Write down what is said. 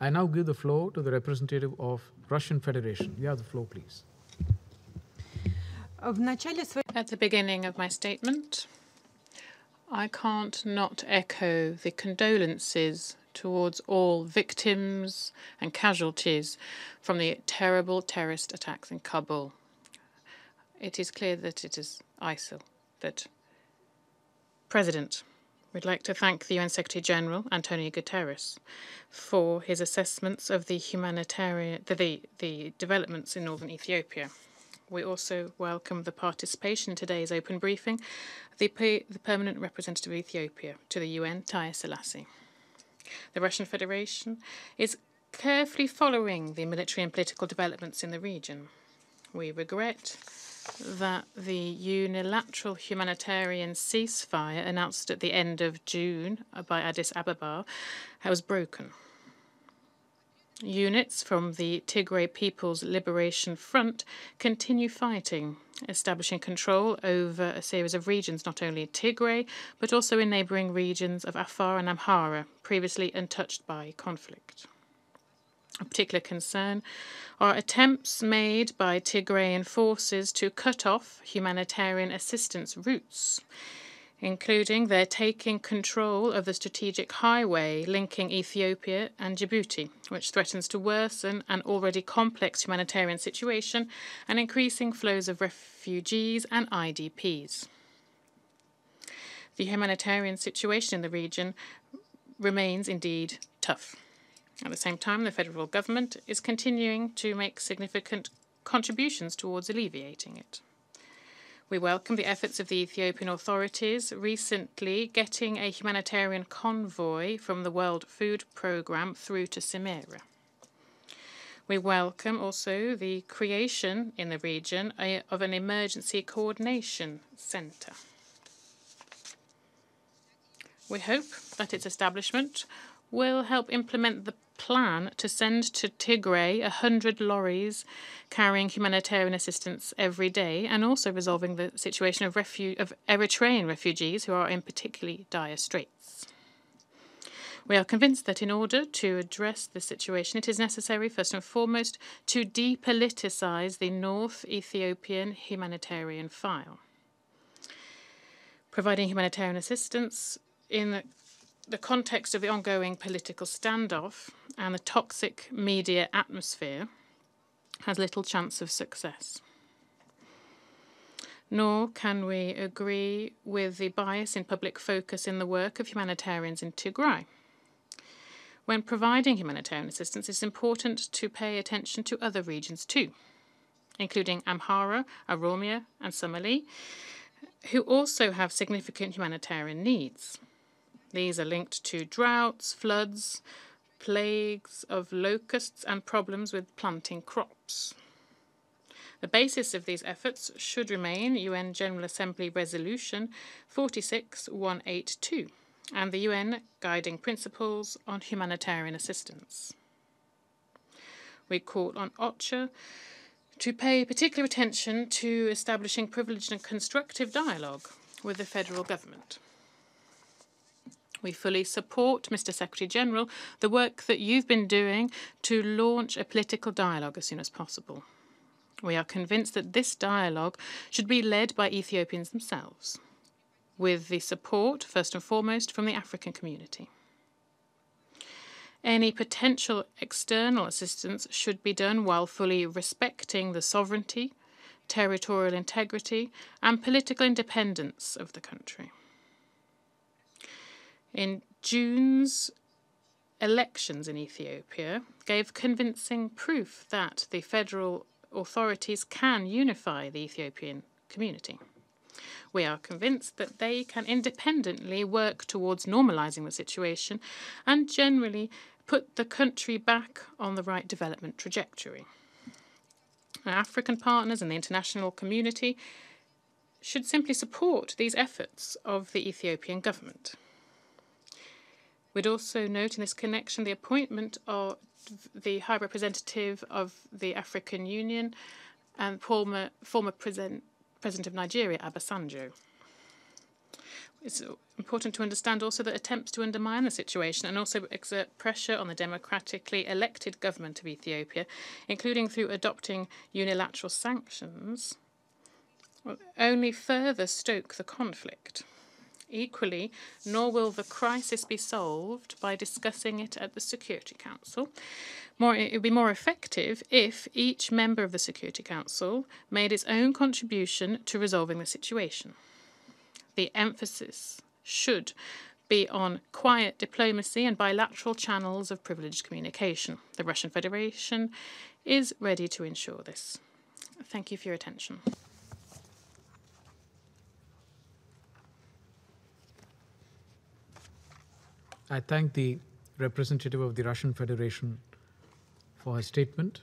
I now give the floor to the representative of Russian Federation. You have the floor, please. At the beginning of my statement, I can't not echo the condolences towards all victims and casualties from the terrible terrorist attacks in Kabul. It is clear that it is ISIL that President We'd like to thank the UN Secretary General, Antonio Guterres, for his assessments of the humanitarian the, the, the developments in northern Ethiopia. We also welcome the participation in today's open briefing of the, the permanent representative of Ethiopia to the UN, Taye Selassie. The Russian Federation is carefully following the military and political developments in the region. We regret that the unilateral humanitarian ceasefire announced at the end of June by Addis Ababa was broken. Units from the Tigray People's Liberation Front continue fighting, establishing control over a series of regions, not only in Tigray, but also in neighboring regions of Afar and Amhara, previously untouched by conflict. A particular concern are attempts made by Tigrayan forces to cut off humanitarian assistance routes, including their taking control of the strategic highway linking Ethiopia and Djibouti, which threatens to worsen an already complex humanitarian situation and increasing flows of refugees and IDPs. The humanitarian situation in the region remains indeed tough. At the same time, the federal government is continuing to make significant contributions towards alleviating it. We welcome the efforts of the Ethiopian authorities recently getting a humanitarian convoy from the World Food Programme through to Semera. We welcome also the creation in the region of an emergency coordination centre. We hope that its establishment will help implement the plan to send to Tigray 100 lorries carrying humanitarian assistance every day and also resolving the situation of, refu- of Eritrean refugees who are in particularly dire straits. We are convinced that in order to address the situation, it is necessary, first and foremost, to depoliticize the North Ethiopian humanitarian file. Providing humanitarian assistance in the context of the ongoing political standoff and the toxic media atmosphere has little chance of success. Nor can we agree with the bias in public focus in the work of humanitarians in Tigray. When providing humanitarian assistance, it's important to pay attention to other regions too, including Amhara, Oromia, and Somali, who also have significant humanitarian needs. These are linked to droughts, floods, plagues of locusts, and problems with planting crops. The basis of these efforts should remain UN General Assembly Resolution 46182 and the UN Guiding Principles on Humanitarian Assistance. We call on OCHA to pay particular attention to establishing privileged and constructive dialogue with the federal government. We fully support, Mr. Secretary General, the work that you've been doing to launch a political dialogue as soon as possible. We are convinced that this dialogue should be led by Ethiopians themselves, with the support, first and foremost, from the African community. Any potential external assistance should be done while fully respecting the sovereignty, territorial integrity, and political independence of the country. In June's elections in Ethiopia gave convincing proof that the federal authorities can unify the Ethiopian community. We are convinced that they can independently work towards normalizing the situation and generally put the country back on the right development trajectory. Our African partners and the international community should simply support these efforts of the Ethiopian government. We'd also note in this connection the appointment of the High Representative of the African Union and former, former president, President of Nigeria, Obasanjo. It's important to understand also that attempts to undermine the situation and also exert pressure on the democratically elected government of Ethiopia, including through adopting unilateral sanctions, will only further stoke the conflict. Equally, nor will the crisis be solved by discussing it at the Security Council. More, it would be more effective if each member of the Security Council made its own contribution to resolving the situation. The emphasis should be on quiet diplomacy and bilateral channels of privileged communication. The Russian Federation is ready to ensure this. Thank you for your attention. I thank the representative of the Russian Federation for her statement.